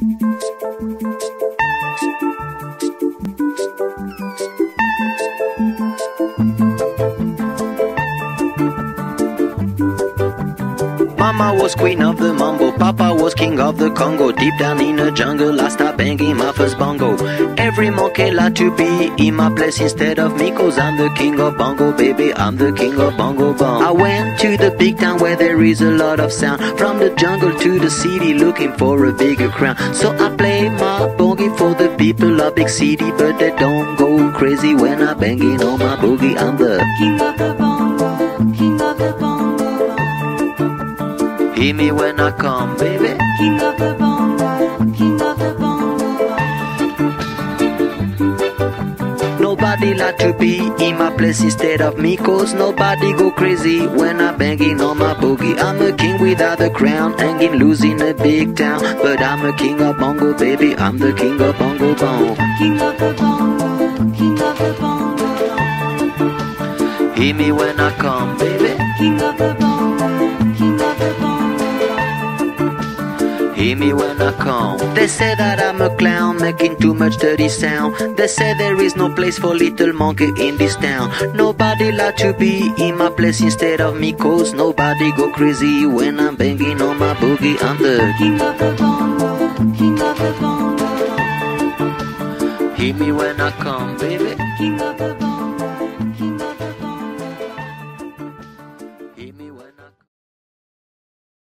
Thank you. Mama was queen of the mambo, Papa was king of the Congo. Deep down in the jungle, I start banging my first bongo. Every monkey like to be in my place instead of me, cause I'm the king of bongo, baby. I'm the king of bongo bong. I went to the big town where there is a lot of sound. From the jungle to the city, looking for a bigger crown. So I play my boogie for the people of big city, but they don't go crazy when I banging on my boogie. I'm the King Hear me when I come, baby. King of the bongo, king of the bongo. Nobody like to be in my place instead of me Cause nobody go crazy when I'm banging on my boogie I'm a king without a crown, hanging loose in a big town But I'm a king of bongo, baby, I'm the king of bongo bong King of the bongo, king of the bongo. Hear me when I come, baby King of the bongo, Hear me when I come. They say that I'm a clown making too much dirty sound. They say there is no place for little monkey in this town. Nobody like to be in my place instead of me Cause nobody go crazy when I'm banging on my boogie. I'm King of the king of the. Hear me when I come, baby. King of the bongo.